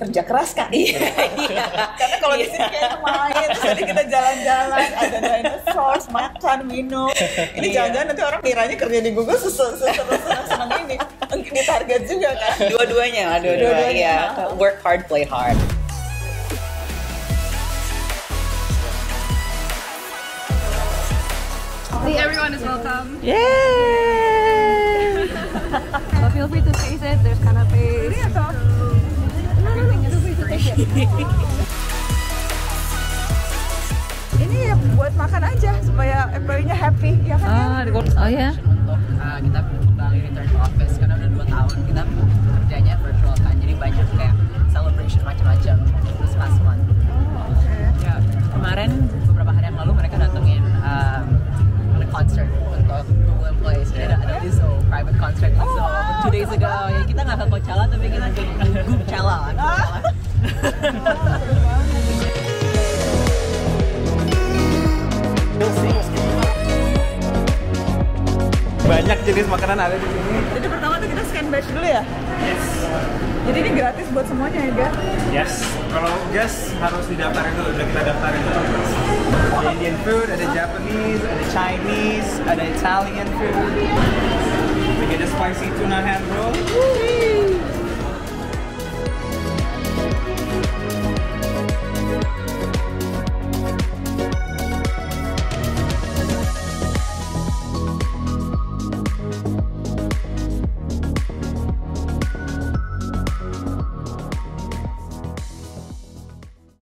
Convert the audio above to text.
kerja keras kak. Iya. Karena kalau di sini kayak main, terus tadi kita jalan-jalan, ada dinosaurs, makan, minum. Ini Iya. jangan-jangan nanti orang kiranya kerja di Google seseru senang ini. Mungkin di target juga kan. Dua-duanya lah, dua-dua. Dua-duanya. Iya. Work hard, play hard. See, everyone is welcome. Yay! So feel free to taste it. There's canapes. Ini ya buat makan aja supaya employee-nya happy, ya kan? Ah, oh ya. untuk uh, kita kembali return to office karena udah dua tahun kita kerjanya virtual kan jadi banyak kayak celebration macam-macam this past month ya. Kemarin? Beberapa hari yang lalu mereka datengin um, ada concert untuk Google employees. Jadi ada, ada Lizzo private concert Lizzo. Two days ago. Ya kita nggak ke Coachella tapi kita ke Coachella. Lah Coachella. Banyak jenis makanan ada di sini. Jadi pertama tuh kita scan badge dulu ya? Yes. Jadi ini gratis buat semuanya ya, Ga? Yes. Kalau guys harus didaftarin dulu, udah kita daftarin dulu. Ada Indian food, ada Japanese, ada Chinese, ada Italian food. We get a spicy tuna hand roll.